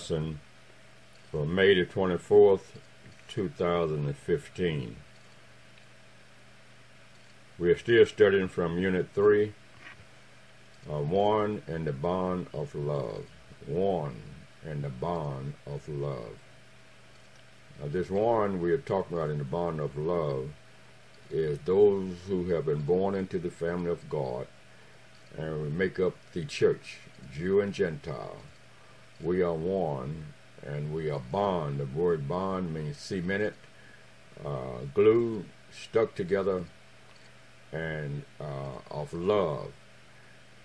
Lesson for May the 24th, 2015. We are still studying from Unit 3, uh, 1 and the Bond of Love. 1 and the Bond of Love. Now, this one we are talking about in the Bond of Love is those who have been born into the family of God and we make up the church, Jew and Gentile. We are one and we are bond. The word bond means cemented, uh, glue, stuck together, and uh, of love.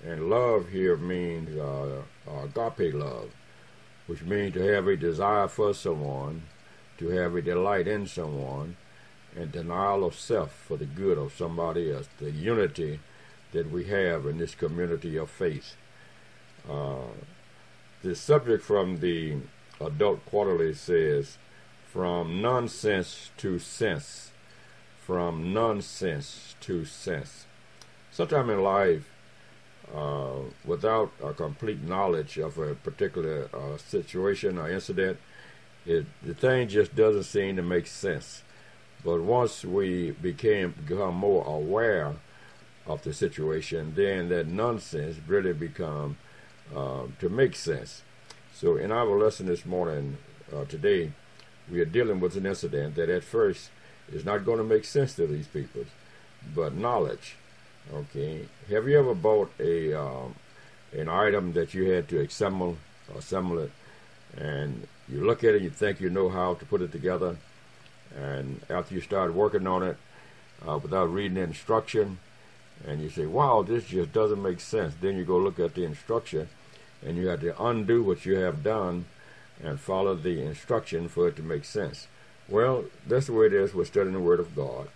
And love here means uh, agape love, which means to have a desire for someone, to have a delight in someone, and denial of self for the good of somebody else, the unity that we have in this community of faith. Uh, the subject from the Adult Quarterly says, From nonsense to sense. From nonsense to sense. Sometime in life, uh, without a complete knowledge of a particular uh, situation or incident, it, the thing just doesn't seem to make sense. But once we became become more aware of the situation, then that nonsense really become uh, to make sense. So in our lesson this morning, uh, today, we are dealing with an incident that at first is not going to make sense to these people, but knowledge. Okay, have you ever bought a um, an item that you had to assemble assemble it, and you look at it, you think you know how to put it together, and after you start working on it uh, without reading the instruction, and you say, wow, this just doesn't make sense. Then you go look at the instruction, and you have to undo what you have done and follow the instruction for it to make sense. Well, that's the way it is with studying the Word of God.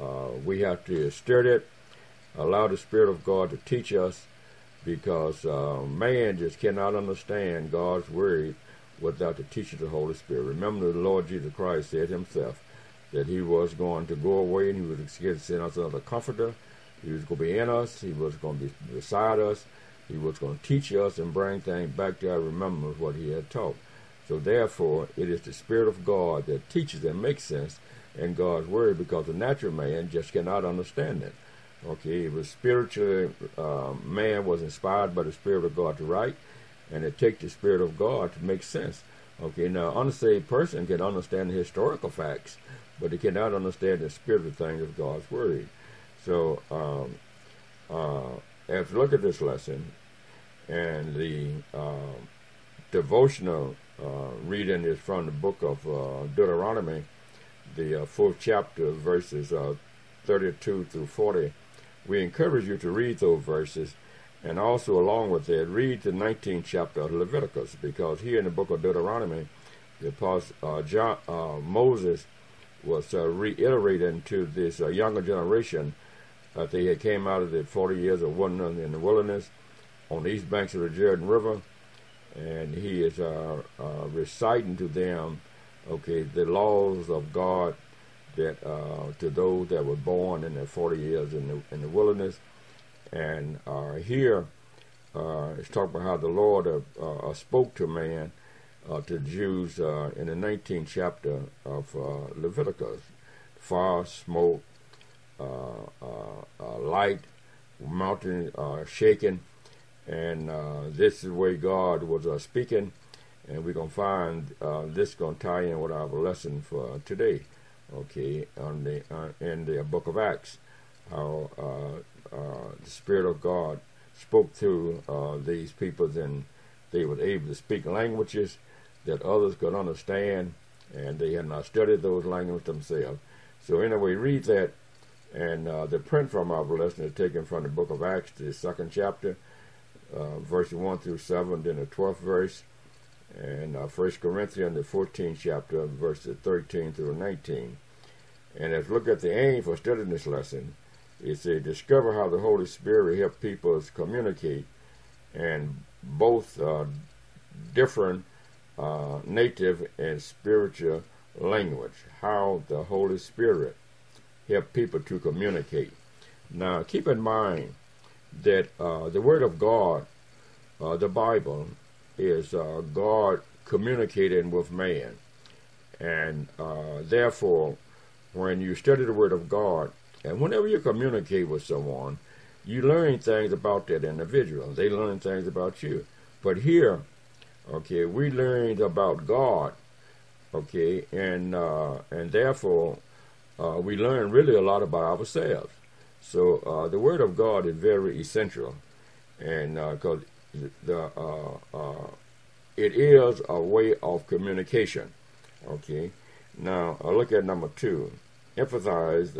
Uh, we have to study it, allow the Spirit of God to teach us, because uh, man just cannot understand God's Word without the teaching of the Holy Spirit. Remember, the Lord Jesus Christ said himself that he was going to go away and he was going to send us another comforter. He was going to be in us. He was going to be beside us. He was going to teach us and bring things back to our remembrance what he had taught. So therefore, it is the Spirit of God that teaches and makes sense in God's Word because the natural man just cannot understand it. Okay, it was spiritually, uh, man was inspired by the Spirit of God to write, and it takes the Spirit of God to make sense. Okay, now, an unsaved person can understand the historical facts, but they cannot understand the spiritual things of God's Word. So, um, uh, as we look at this lesson, and the uh, devotional uh, reading is from the book of uh, Deuteronomy, the fourth chapter, verses uh, 32 through 40. We encourage you to read those verses and also, along with that, read the 19th chapter of Leviticus, because here in the book of Deuteronomy, the apostle uh, John, uh, Moses was reiterating to this younger generation that they had came out of the 40 years of wandering in the wilderness on the east banks of the Jordan River, and he is uh, uh, reciting to them, okay, the laws of God that to those that were born in the 40 years in the in the wilderness and uh, here uh, it's talking about how the Lord uh, uh spoke to man, uh, to Jews uh, in the 19th chapter of Leviticus. Fire, smoke, light, mountain shaking, and this is the way God was speaking. And we're going to find this going to tie in with our lesson for today, okay, on the, in the book of Acts how uh, uh, the Spirit of God spoke to uh, these people, and they were able to speak languages that others could understand, and they had not studied those languages themselves. So anyway, read that, and uh, the print from our lesson is taken from the book of Acts, the second chapter, uh, verse 1 through 7, then the 12th verse, and uh, 1 Corinthians, the 14th chapter, verses 13 through 19. And let's look at the aim for studying this lesson it's to discover how the Holy Spirit help people communicate and both uh, different uh, native and spiritual language, how the Holy Spirit help people to communicate. Now, keep in mind that uh, the Word of God, uh, the Bible, is uh, God communicating with man. And uh, therefore, when you study the Word of God, and whenever you communicate with someone, you learn things about that individual. They learn things about you. But here, okay, we learned about God, okay, and uh, and therefore uh, we learn really a lot about ourselves. So uh, the Word of God is very essential, and because uh, the uh, uh, it is a way of communication. Okay, now look at number two. Emphasize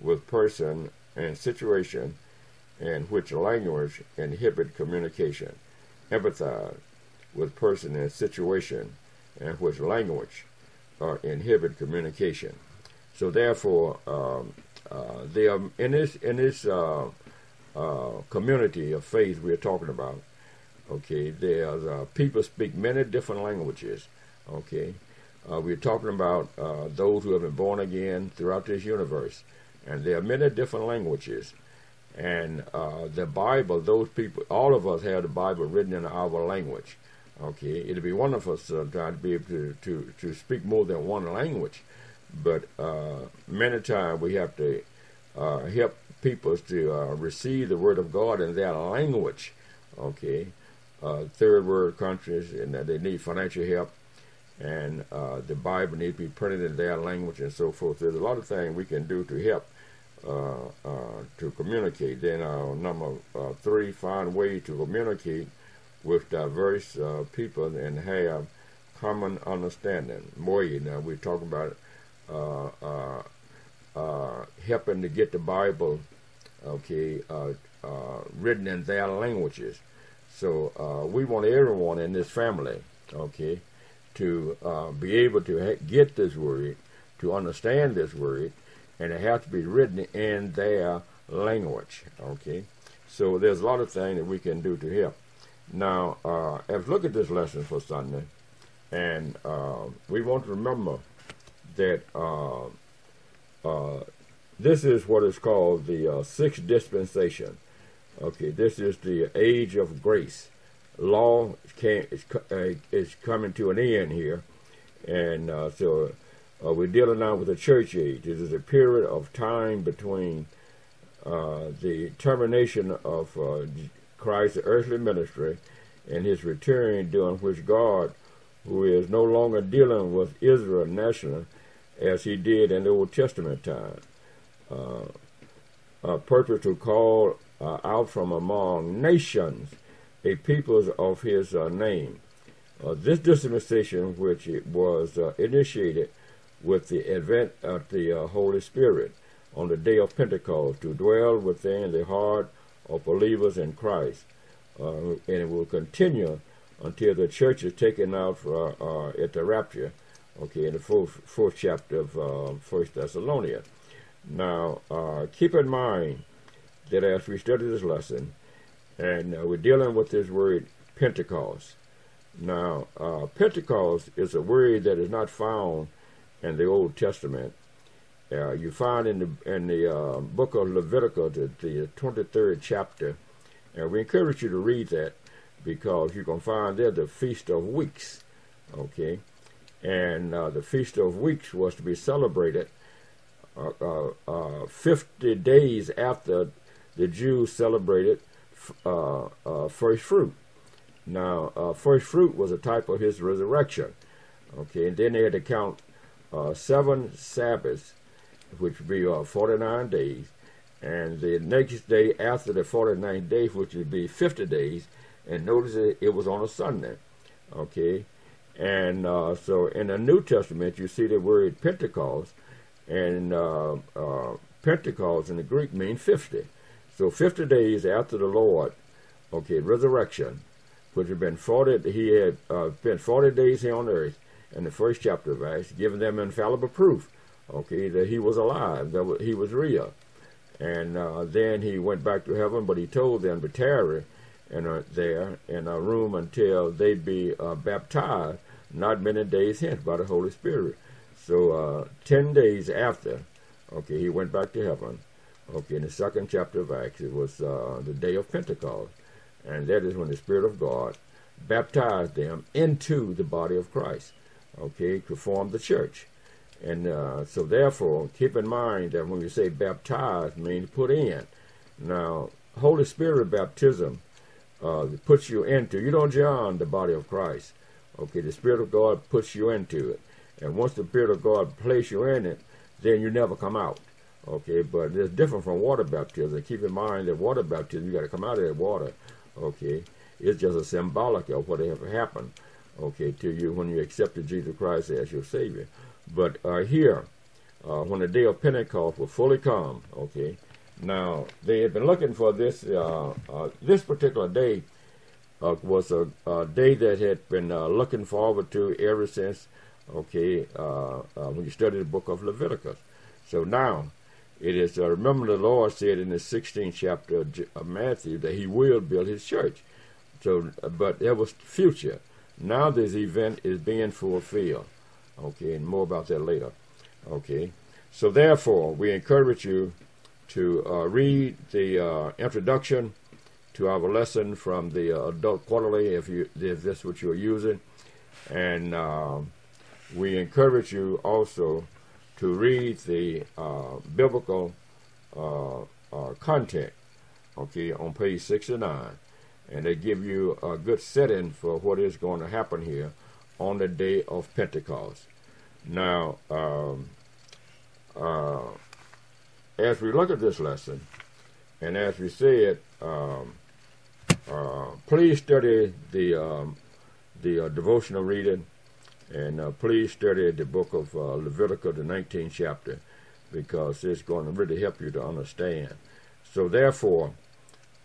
with person and situation in which language inhibit communication. Empathize with person and situation in which language uh, inhibit communication. So therefore, um, uh, they are in this in this uh, uh community of faith we're talking about. Okay, there's uh, people speak many different languages. Okay, uh, we're talking about those who have been born again throughout this universe, and there are many different languages. And the Bible, those people, all of us have the Bible written in our language. Okay, it'd be wonderful sometimes to be able to, to, to speak more than one language, but uh, many times we have to uh, help people to uh, receive the Word of God in their language. Okay, uh, third world countries, and that they need financial help, and uh, the Bible needs to be printed in their language and so forth. There's a lot of things we can do to help. to communicate. Then number three, find ways to communicate with diverse uh, people and have common understanding. More, you know, we talk about uh, uh, uh, helping to get the Bible, okay, uh, uh, written in their languages. So we want everyone in this family, okay, to be able to get this word, to understand this word, and it has to be written in their language, okay. So there's a lot of things that we can do to help. Now, uh, as look at this lesson for Sunday, and uh, we want to remember that uh, uh this is what is called the uh, sixth dispensation. Okay, this is the age of grace. Law can, is, uh, is coming to an end here, and so we're dealing now with the church age. It is a period of time between the termination of Christ's earthly ministry and his return, during which God, who is no longer dealing with Israel nationally as he did in the Old Testament time, uh, a purpose to call uh, out from among nations a peoples of his uh, name. Uh, this dispensation, which it was uh, initiated with the advent of the uh, Holy Spirit on the day of Pentecost, to dwell within the heart of believers in Christ. And it will continue until the church is taken out for, at the rapture, okay, in the fourth, fourth chapter of uh, First Thessalonians. Now, uh, keep in mind that as we study this lesson, and uh, we're dealing with this word Pentecost. Now, uh, Pentecost is a word that is not found in the Old Testament. Uh, you find in the in the uh, book of Leviticus, the, the 23rd chapter, and we encourage you to read that because you can find there the Feast of Weeks, okay? And uh, the Feast of Weeks was to be celebrated uh, uh, uh 50 days after the Jews celebrated uh, first fruit. Now, first fruit was a type of his resurrection, okay? And then they had to count seven Sabbaths which would be uh, 49 days. And the next day after the 49 days, which would be 50 days, and notice it, it was on a Sunday. Okay? And uh, so in the New Testament, you see the word Pentecost, and uh, uh Pentecost in the Greek means 50. So 50 days after the Lord, okay, resurrection, which had been 40, he had uh, spent 40 days here on earth, in the first chapter of Acts, giving them infallible proof okay, that he was alive, that he was real. And uh, then he went back to heaven, but he told them to tarry in a, there in a room until they be uh, baptized, not many days hence by the Holy Spirit. So uh, ten days after, okay, he went back to heaven. Okay, in the second chapter of Acts, it was uh, the day of Pentecost, and that is when the Spirit of God baptized them into the body of Christ, okay, to form the church. And uh, so, therefore, keep in mind that when we say baptized, means put in. Now, Holy Spirit baptism uh, puts you into. You don't join the body of Christ. Okay, the Spirit of God puts you into it. And once the Spirit of God places you in it, then you never come out. Okay, but it's different from water baptism. Keep in mind that water baptism, you got to come out of that water. Okay, it's just a symbolic of whatever happened. Okay, to you when you accepted Jesus Christ as your Savior. But uh, here, uh, when the day of Pentecost will fully come, okay, now they had been looking for this uh, uh this particular day uh, was a, a, day that had been uh, looking forward to ever since, okay, when you study the book of Leviticus. So now it is, remember the Lord said in the 16th chapter of Matthew that he will build his church. So, but that was future. Now this event is being fulfilled. Okay, and more about that later. Okay, so therefore, we encourage you to uh, read the uh, introduction to our lesson from the uh, Adult Quarterly, if you if that's what you're using, and um, we encourage you also to read the uh, biblical uh, content. Okay, on page 69, and they give you a good setting for what is going to happen here on the day of Pentecost. Now, um, uh, as we look at this lesson, and as we said, um, uh, please study the um, the uh, devotional reading, and uh, please study the book of uh, Leviticus, the 19th chapter, because it's going to really help you to understand. So, therefore,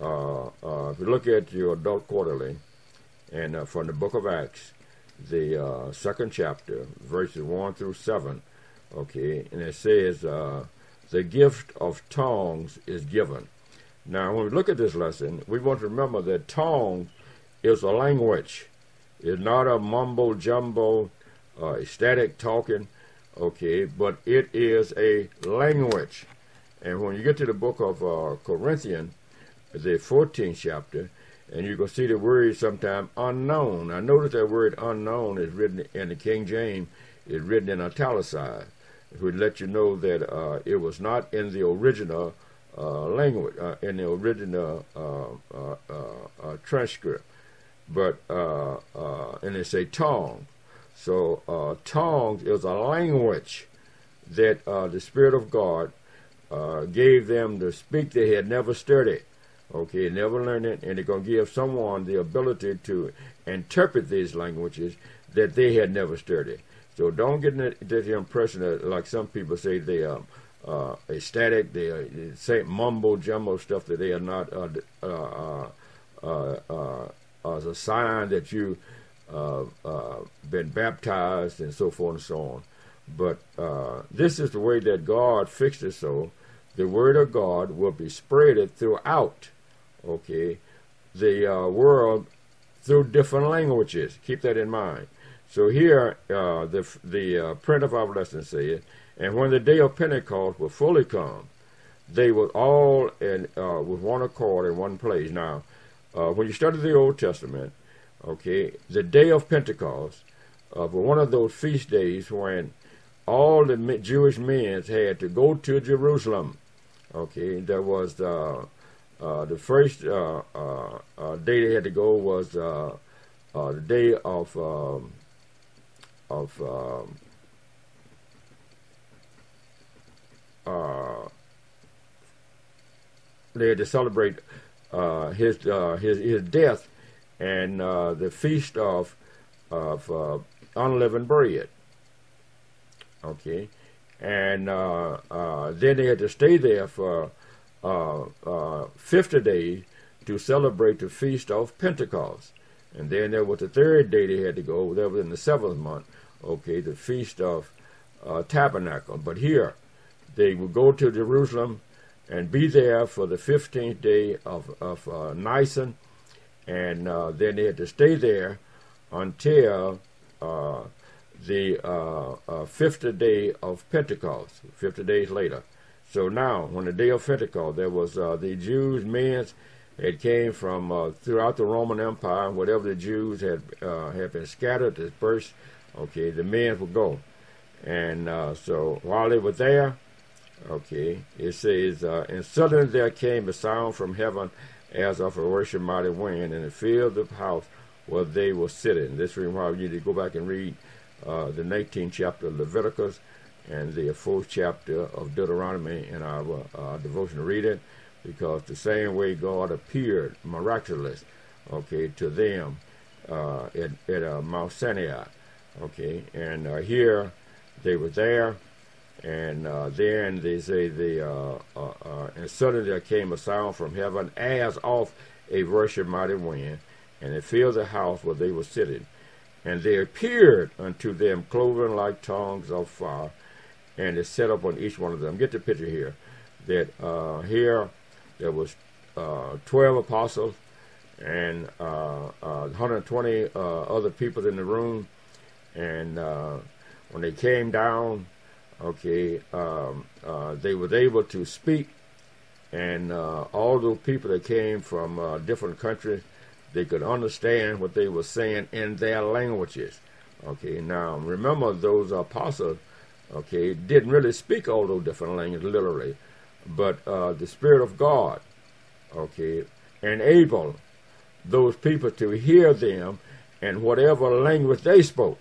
uh, uh, if you look at your adult quarterly, and from the book of Acts, the second chapter, verses 1 through 7. Okay, and it says, the gift of tongues is given. Now, when we look at this lesson, we want to remember that tongue is a language. It's not a mumbo jumbo, uh, static talking, okay, but it is a language. And when you get to the book of uh, Corinthians, the 14th chapter, and you can see the word sometimes unknown. I notice that word unknown is written in the King James, is written in italicized. It would let you know that uh, it was not in the original uh, language, uh, in the original uh, uh, uh, transcript, but and it's a tongue. So tongues is a language that the Spirit of God gave them to speak. They had never studied. Okay, never learned it, and they're going to give someone the ability to interpret these languages that they had never studied. So don't get the, impression that, like some people say, they are uh, ecstatic, they, are, say mumbo jumbo stuff that they are not uh, uh, uh, uh as a sign that you uh, been baptized and so forth and so on. But this is the way that God fixed it so the word of God will be spreaded throughout okay, the uh, world through different languages. Keep that in mind. So here, uh, the the uh, print of our lesson says, and when the day of Pentecost will fully come, they were all in uh, with one accord in one place. Now, uh, when you study the Old Testament, okay, the day of Pentecost uh, was one of those feast days when all the Jewish men had to go to Jerusalem. Okay, there was uh, uh, the first day they had to go was the day of um, of um, they had to celebrate uh, his uh, his his death and the feast of of unleavened bread. Okay, and then they had to stay there for uh, uh, 50 days to celebrate the feast of Pentecost. And then there was the third day they had to go, that was in the seventh month, okay, the feast of uh, tabernacle. But here, they would go to Jerusalem and be there for the 15th day of, of uh, Nisan, and uh, then they had to stay there until uh, the uh, uh, 50th day of Pentecost, 50 days later. So now, when the day of Pentecost, there was uh, the Jews, men it came from uh, throughout the Roman Empire, whatever the Jews had uh, had been scattered, dispersed. Okay, the men would go, and uh, so while they were there, okay, it says, uh, and suddenly there came a sound from heaven as of a rushing mighty wind, and it filled the house where they were sitting. This is why we need to go back and read uh, the 19th chapter of Leviticus and the fourth chapter of Deuteronomy in our uh, devotional reading because the same way God appeared miraculous, okay, to them uh, at, at uh, Mount Sinai, okay, and uh, here they were there, and uh, then they say the uh, uh, uh, and suddenly there came a sound from heaven as of a rushing mighty wind, and it filled the house where they were sitting, and there appeared unto them cloven like tongues of fire, and it set up on each one of them. Get the picture here, that here there was uh, 12 apostles and uh, uh, 120 uh, other people in the room. And uh, when they came down, okay, um, uh, they were able to speak. And all those people that came from different countries, they could understand what they were saying in their languages. Okay, now remember those apostles, okay, didn't really speak all those different languages literally but uh, the Spirit of God, okay, enabled those people to hear them and whatever language they spoke,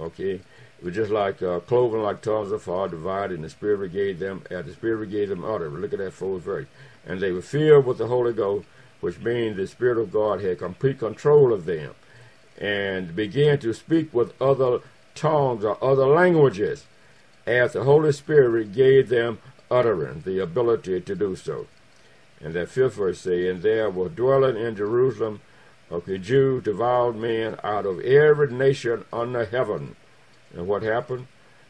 okay. It was just like uh, cloven like tongues of fire divided, and the Spirit gave them, uh, the Spirit gave them utterance. Look at that fourth verse. And they were filled with the Holy Ghost, which means the Spirit of God had complete control of them, and began to speak with other tongues or other languages, as the Holy Spirit gave them utterance, the ability to do so. And that fifth verse say, And there were dwelling in Jerusalem, okay, Jews, devout men out of every nation under heaven. And what happened?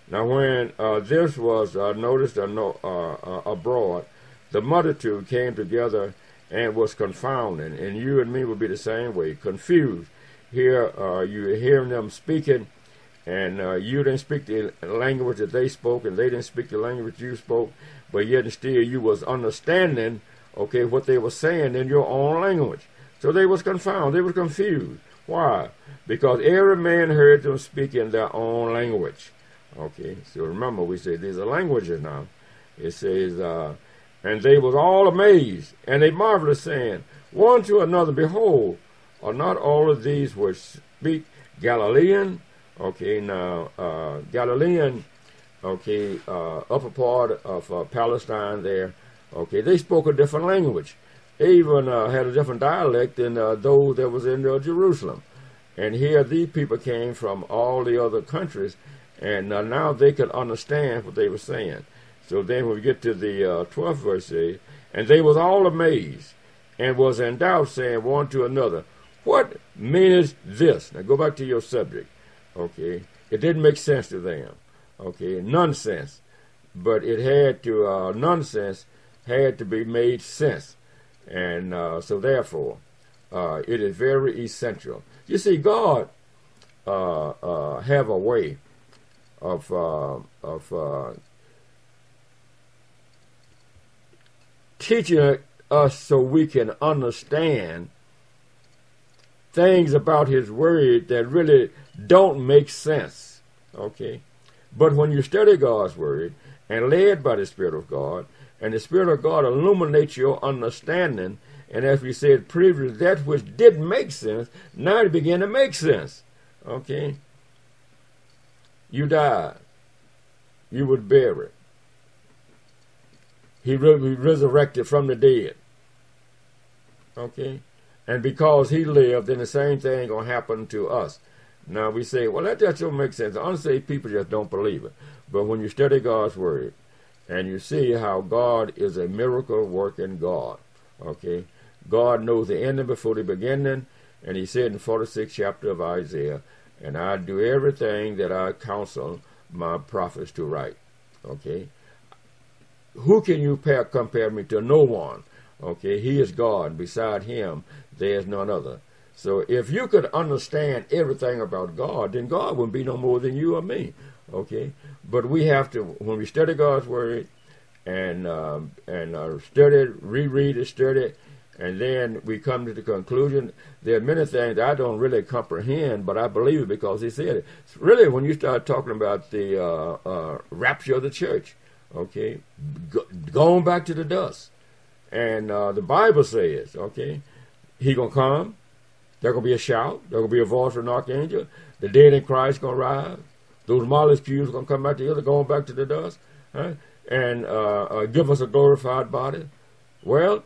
Now when uh, this was uh, noticed uh, uh, abroad, the multitude came together and was confounded. And you and me would be the same way, confused. Here uh, you hearing them speaking, and uh, you didn't speak the language that they spoke, and they didn't speak the language you spoke, but yet and still you was understanding, okay, what they were saying in your own language. So they was confounded, they was confused. Why? Because every man heard them speak in their own language. Okay, so remember we say these are languages now. It says, uh, and they was all amazed, and they marveled, saying, one to another, Behold, are not all of these which speak Galilean? Okay, now uh, Galilean, okay, uh, upper part of uh, Palestine there. Okay, they spoke a different language. Even uh, had a different dialect than uh, those that was in uh, Jerusalem. And here these people came from all the other countries, and now they could understand what they were saying. So then when we get to the 12th verse, say, and they was all amazed, and was in doubt, saying one to another, What meaneth this? Now go back to your subject. Okay, it didn't make sense to them. Okay, nonsense, but it had to uh, nonsense had to be made sense, and uh, so therefore, uh, it is very essential. You see, God uh, uh, have a way of uh, of teaching us so we can understand things about His Word that really don't make sense. Okay? But when you study God's Word and led by the Spirit of God, and the Spirit of God illuminates your understanding, and as we said previously, that which didn't make sense, now it began to make sense. Okay? You died. You were buried. He re- resurrected from the dead. Okay? And because he lived, then the same thing gonna happen to us. Now we say, well, that just don't make sense. Unsaved people just don't believe it. But when you study God's word and you see how God is a miracle working God, okay, God knows the ending before the beginning, and He said in 46th chapter of Isaiah, and I do everything that I counsel my prophets to write. Okay, who can you compare me to? No one. Okay, He is God. Beside Him, there is none other. So if you could understand everything about God, then God wouldn't be no more than you or me. Okay, but we have to when we study God's word and um, and uh, study, reread it, study, And then we come to the conclusion there are many things I don't really comprehend, but I believe it because he said it. Really, when you start talking about the uh, uh, rapture of the church, okay, go, going back to the dust, and uh, the Bible says, okay, he gonna come. There gonna be a shout. There gonna be a voice from an archangel. The dead in Christ gonna rise. Those molecules gonna come back together, going back to the dust, huh? and uh, uh, give us a glorified body. Well,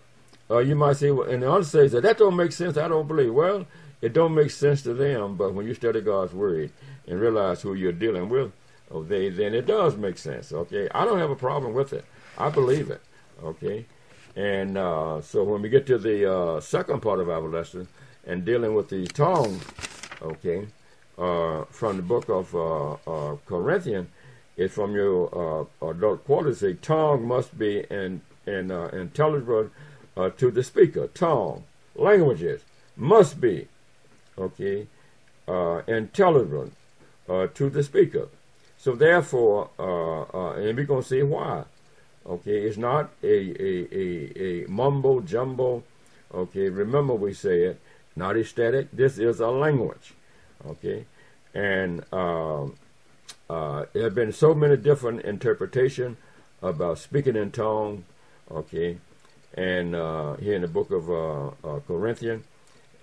uh, you might say, well, and the other says that that don't make sense. I don't believe. Well, it don't make sense to them, but when you study God's word and realize who you're dealing with, oh, they, then it does make sense. Okay, I don't have a problem with it. I believe it. Okay, and uh, so when we get to the uh, second part of our lesson and dealing with the tongue, okay, uh, from the book of uh, uh, Corinthians, it's from your adult quarters. A tongue must be an intelligible uh, to the speaker. Tongue, languages must be, okay, uh, intelligent uh, to the speaker. So therefore, uh, uh, and we're to see why. Okay, it's not a, a, a, a mumbo jumbo. Okay, remember we said not aesthetic. This is a language. Okay, and um, uh, there have been so many different interpretation about speaking in tongue. Okay, and uh, here in the book of uh, uh, Corinthians.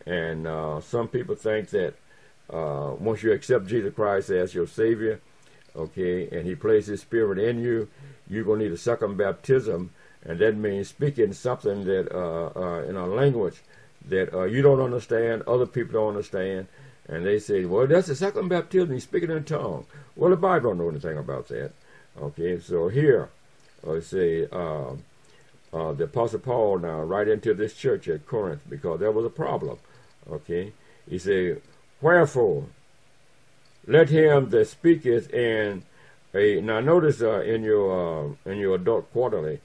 And uh, some people think that uh, once you accept Jesus Christ as your Savior, okay, and He places His Spirit in you, you're going to need a second baptism, and that means speaking something that uh, in a language that you don't understand, other people don't understand. And they say, well, that's the second baptism. He's speaking in tongues. Well, the Bible don't know anything about that. Okay, so here, let's say, uh, the Apostle Paul now right into this church at Corinth because there was a problem. Okay, he said, "Wherefore, let him that speaketh in a now notice uh, in your uh, in your adult quarterly,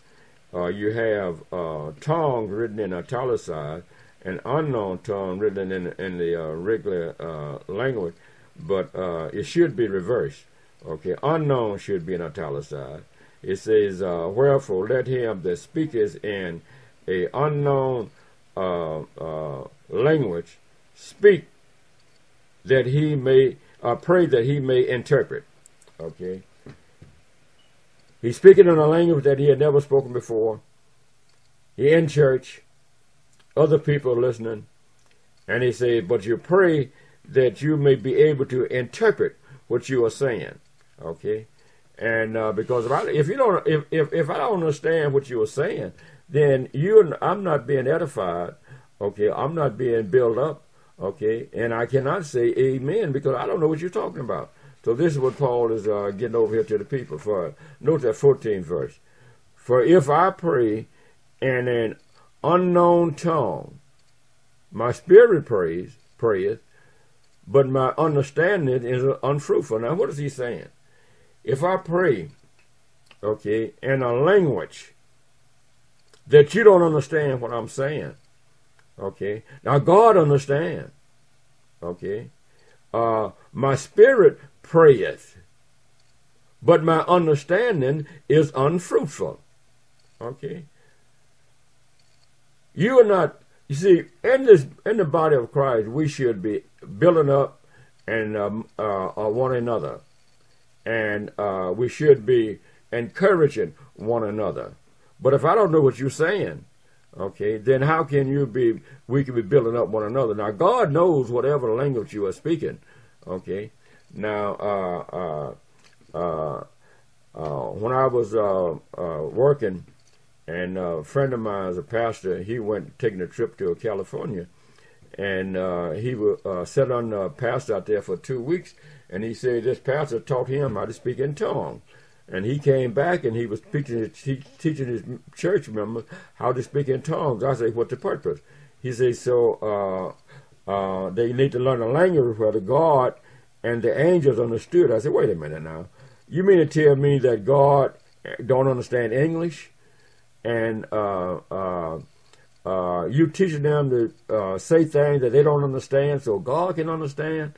uh, you have uh, tongue written in italicized and unknown tongue written in in the uh, regular language, but it should be reversed. Okay, unknown should be in italicized it says, uh, Wherefore let him that speaketh in a unknown uh, uh, language speak that he may, uh, pray that he may interpret. Okay. He's speaking in a language that he had never spoken before. He in church, other people listening, and he said, But you pray that you may be able to interpret what you are saying. Okay. And uh, because if, I, if you don't, if, if, if I don't understand what you are saying, then you, I'm not being edified. Okay, I'm not being built up. Okay, and I cannot say amen because I don't know what you're talking about. So this is what Paul is uh, getting over here to the people for. Note that 14th verse. For if I pray and an unknown tongue, my spirit prays, prayeth, but my understanding is unfruitful. Now, what is he saying? if I pray, okay, in a language that you don't understand what I'm saying, okay, now God understands, okay, uh, my spirit prayeth, but my understanding is unfruitful, okay. You are not, you see, in this, in the body of Christ, we should be building up and um, uh, uh, one another and uh, we should be encouraging one another. But if I don't know what you're saying, okay, then how can you be? We can be building up one another. Now God knows whatever language you are speaking. Okay. Now, uh, uh, uh, uh when I was uh, working, and a friend of mine is a pastor, he went taking a trip to California, and he was sat on the pastor out there for two weeks and he said this pastor taught him how to speak in tongues. And he came back and he was teaching his, teaching his church members how to speak in tongues. I said, what's the purpose? He said, so uh, uh, they need to learn a language where the God and the angels understood. I said, wait a minute now. You mean to tell me that God don't understand English? And uh, uh, uh you teaching them to uh, say things that they don't understand so God can understand?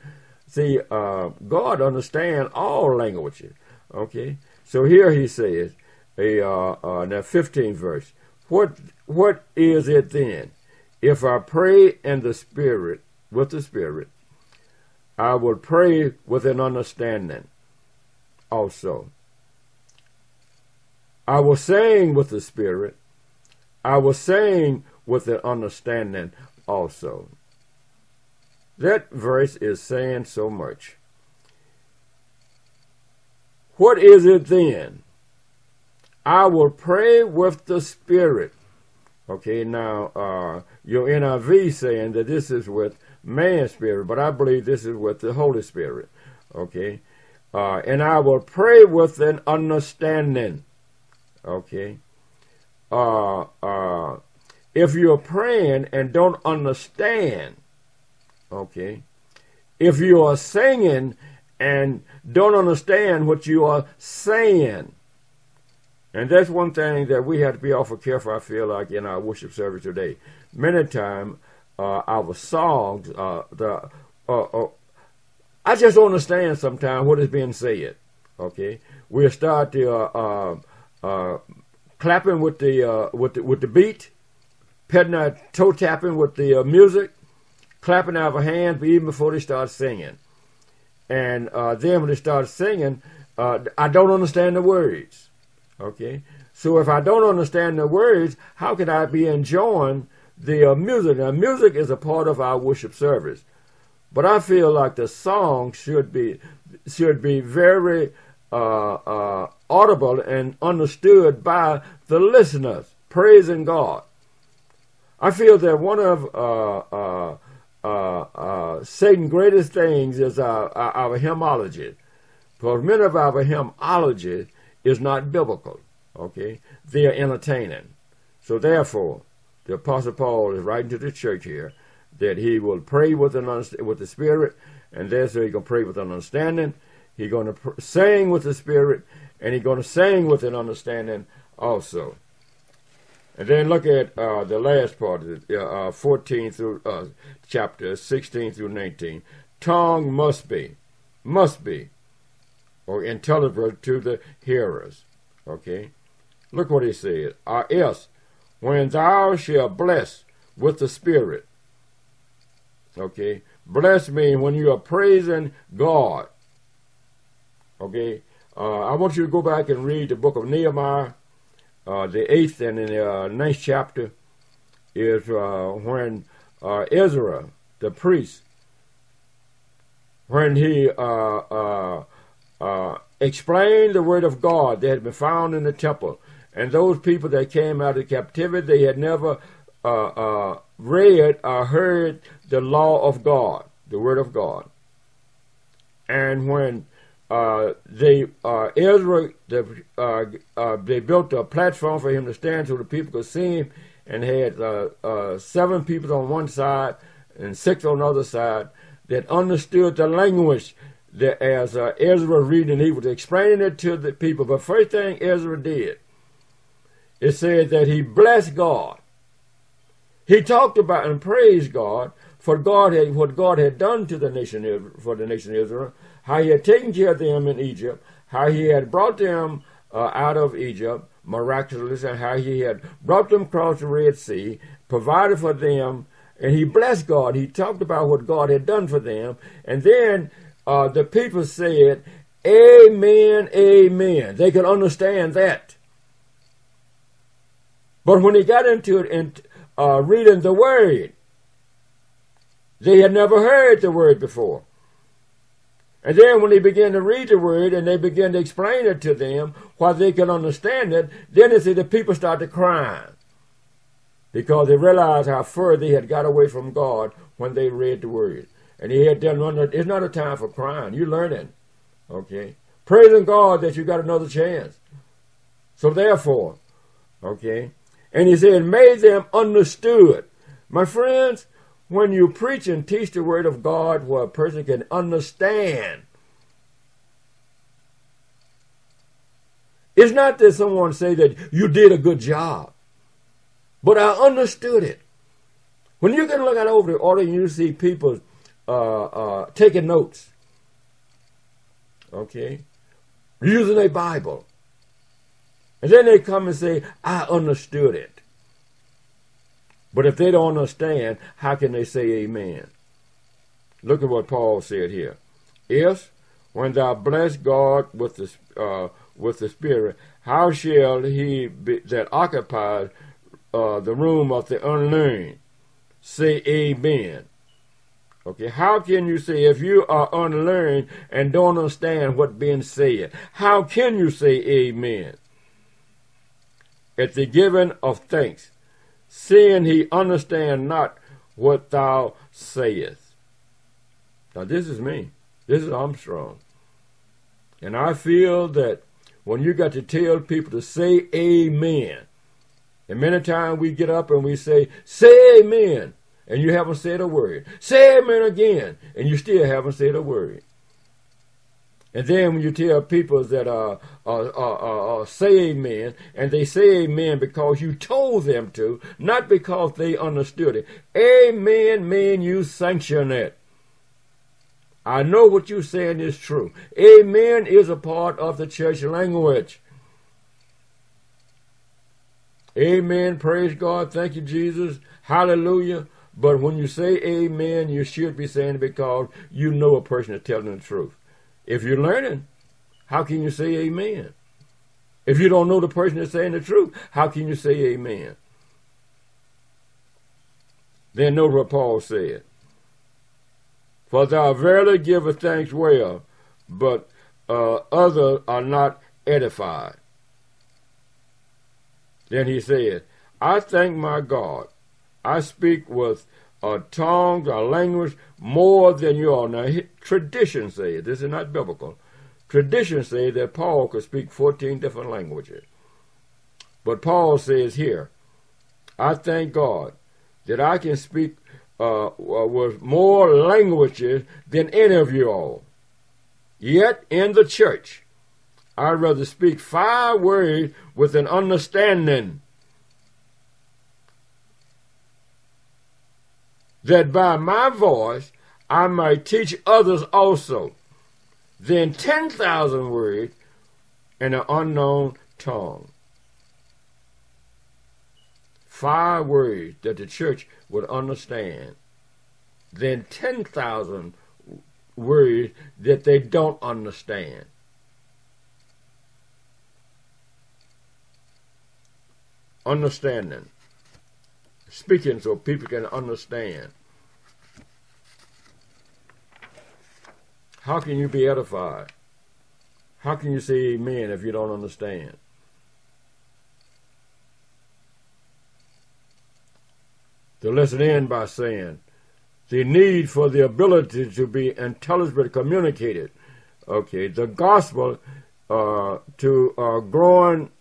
See, uh, God understands all languages. Okay, so here he says, a uh, now 15th verse. What what is it then? if I pray in the Spirit, with the Spirit, I will pray with an understanding also. I will sing with the Spirit. I will sing with an understanding also. That verse is saying so much. What is it then? I will pray with the Spirit. Okay, now uh, your NIV saying that this is with man's spirit, but I believe this is with the Holy Spirit. Okay, uh, and I will pray with an understanding. Okay, uh, uh, if you're praying and don't understand, okay, if you are singing and don't understand what you are saying, and that's one thing that we have to be awful careful, I feel like, in our worship service today. Many times, uh, our songs, uh, the, uh, uh I just don't understand sometimes what is being said. Okay, we'll start the uh, uh, clapping with the with the with the beat, petting our toe tapping with the music, clapping out of our hands even before they start singing, and then when they start singing, I don't understand the words. Okay? So if I don't understand the words, how can I be enjoying the uh, music? Now, music is a part of our worship service. But I feel like the song should be should be very uh, uh, audible and understood by the listeners, praising God. I feel that one of uh, uh, uh, Satan's greatest things is our, our, our. Because many of our hymnology is not biblical. Okay? They are entertaining. So therefore, the Apostle Paul is writing to the church here that he will pray with an with the Spirit, and therefore he can pray with an understanding. He's going to sing with the Spirit, and he's going to sing with an understanding also. And then look at uh, the last part, uh, 14 through uh, chapter 16 through 19. Tongue must be, must be, or intelligible to the hearers. Okay? Look what he said. Or else, when thou shalt bless with the Spirit. Okay? Bless means when you are praising God. Okay? Uh, I want you to go back and read the book of Nehemiah, uh, the eighth and the uh, ninth chapter is uh, when uh, Ezra, the priest, when he uh, explained the word of God that had been found in the temple, and those people that came out of captivity, they had never read or heard the law of God, the word of God. And when uh, they uh, Ezra the, uh, uh, they built a platform for him to stand so the people could see him, and had seven people on one side and six on the other side that understood the language that as Ezra reading, he was explaining it to the people. But first thing Ezra did, it said that he blessed God. He talked about and praised God for God had, what God had done to the nation for the nation of Israel, how He had taken care of them in Egypt, how He had brought them uh, out of Egypt miraculously, and how He had brought them across the Red Sea, provided for them, and He blessed God. He talked about what God had done for them, and then uh, the people said, "Amen, Amen." They could understand that. But when he got into it and uh, reading the word, they had never heard the word before. And then when they began to read the word and they began to explain it to them while they can understand it, then they said the people started crying because they realized how far they had got away from God when they read the word. And he had done one. It's not a time for crying. You're learning, okay? Praising God that you got another chance. So therefore, okay, and he said, made them understood. My friends, when you preach and teach the word of God where a person can understand, it's not that someone say that you did a good job, but I understood it. When you can look out over the audience, you see people uh, uh, taking notes, okay, using a Bible. And then they come and say, I understood it. But if they don't understand, how can they say amen? Look at what Paul said here. If, when thou bless God with the, uh, with the Spirit, how shall he be, that occupies uh, the room of the unlearned say amen? Okay, how can you say if you are unlearned and don't understand what being said? How can you say amen? At the giving of thanks, seeing he understand not what thou sayest. Now this is me. This is Armstrong. And I feel that when you got to tell people to say amen, and many times we get up and we say, say amen, and you haven't said a word. Say amen again, and you still haven't said a word. And then when you tell people that are, uh, uh, uh, say amen, and they say amen because you told them to, not because they understood it. Amen mean you sanction it. I know what you're saying is true. Amen is a part of the church language. Amen. Praise God. Thank you, Jesus. Hallelujah. But when you say amen, you should be saying it because you know a person is telling the truth. If you're learning, how can you say amen? If you don't know the person is saying the truth, how can you say amen? Then note what Paul said. For thou verily givest thanks well, but uh, others are not edified. Then he said, I thank my God. I speak with a tongues a language more than you all. Now, tradition says, this is not biblical, tradition says that Paul could speak 14 different languages. But Paul says here, I thank God that I can speak uh, with more languages than any of you all. Yet in the church, I'd rather speak five words with an understanding that by my voice I might teach others also than 10,000 words in an unknown tongue. Five words that the church would understand than 10,000 words that they don't understand. Understanding. Speaking so people can understand. How can you be edified? How can you say amen if you don't understand? to listen in by saying the need for the ability to be intelligibly communicated. Okay, the gospel uh, to uh, growing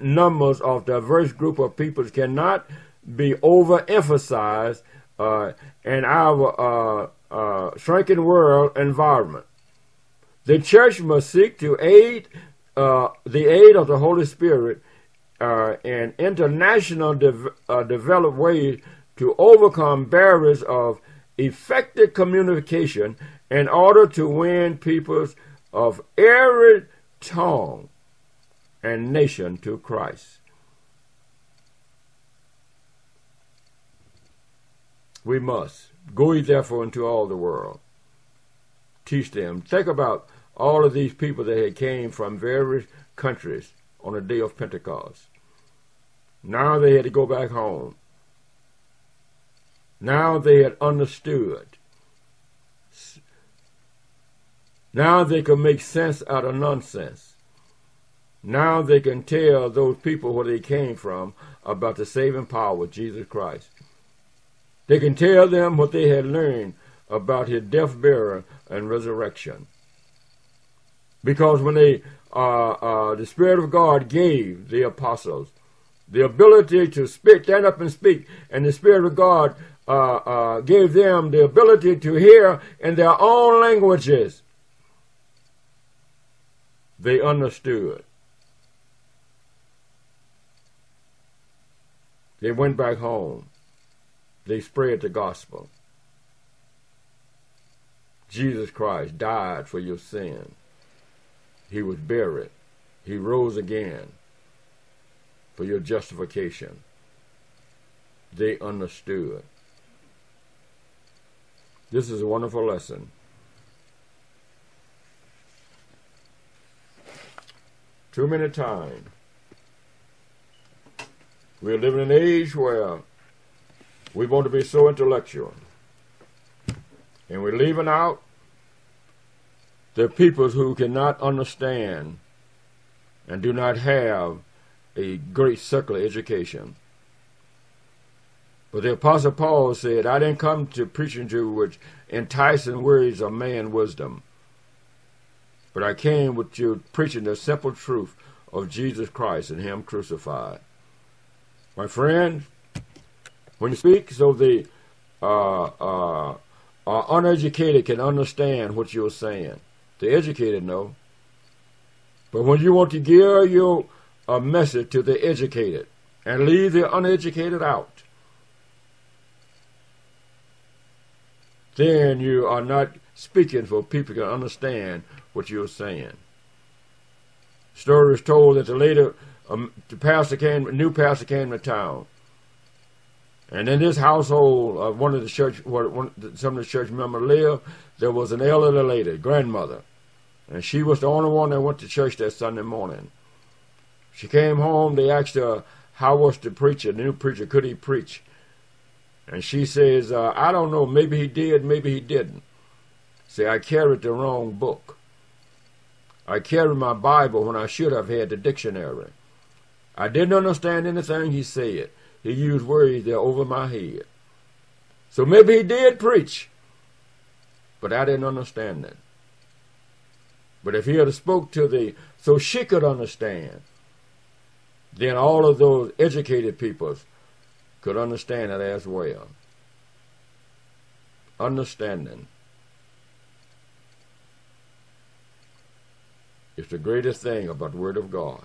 numbers of diverse group of peoples cannot be overemphasized uh, in our uh, uh, shrinking world environment. The church must seek to aid uh, the aid of the Holy Spirit in international de- developed ways to overcome barriers of effective communication in order to win peoples of every tongue and nation to Christ. We must. Go ye therefore into all the world. Teach them. Think about all of these people that had came from various countries on the day of Pentecost. Now they had to go back home. Now they had understood. Now they can make sense out of nonsense. Now they can tell those people where they came from about the saving power of Jesus Christ. They can tell them what they had learned about his death, burial, and resurrection. Because when they, uh, uh, the Spirit of God gave the apostles the ability to speak, stand up and speak, and the Spirit of God uh, uh, gave them the ability to hear in their own languages. They understood. They went back home. They spread the gospel. Jesus Christ died for your sin. He was buried. He rose again for your justification. they understood. This is a wonderful lesson. Too many times we're living in an age where we want to be so intellectual. And we're leaving out the peoples who cannot understand and do not have a great secular education. But the Apostle Paul said, I didn't come to preaching to which enticing words of man wisdom, but I came with you preaching the simple truth of Jesus Christ and Him crucified. My friend, when you speak so the uh, uh, uh, uneducated can understand what you're saying. The educated know. But when you want to give your a message to the educated and leave the uneducated out, then you are not speaking for people to understand what you're saying. Story is told that the later um, the pastor came, new pastor came to town, and in this household, uh, one of the church, one, some of the church members lived. There was an elderly lady, grandmother, and she was the only one that went to church that Sunday morning. She came home. They asked her how was the preacher, the new preacher, could he preach? And she says, uh, I don't know. Maybe he did, maybe he didn't. Say, I carried the wrong book. I carried my Bible when I should have had the dictionary. I didn't understand anything he said. He used words that over my head. So maybe he did preach, but I didn't understand that. But if he had spoke to the, so she could understand, then all of those educated peoples could understand it as well. Understanding is the greatest thing about the Word of God.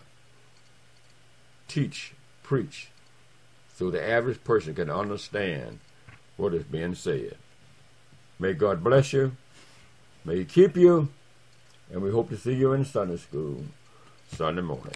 Teach, preach, so the average person can understand what is being said. May God bless you. May He keep you. And we hope to see you in Sunday school Sunday morning.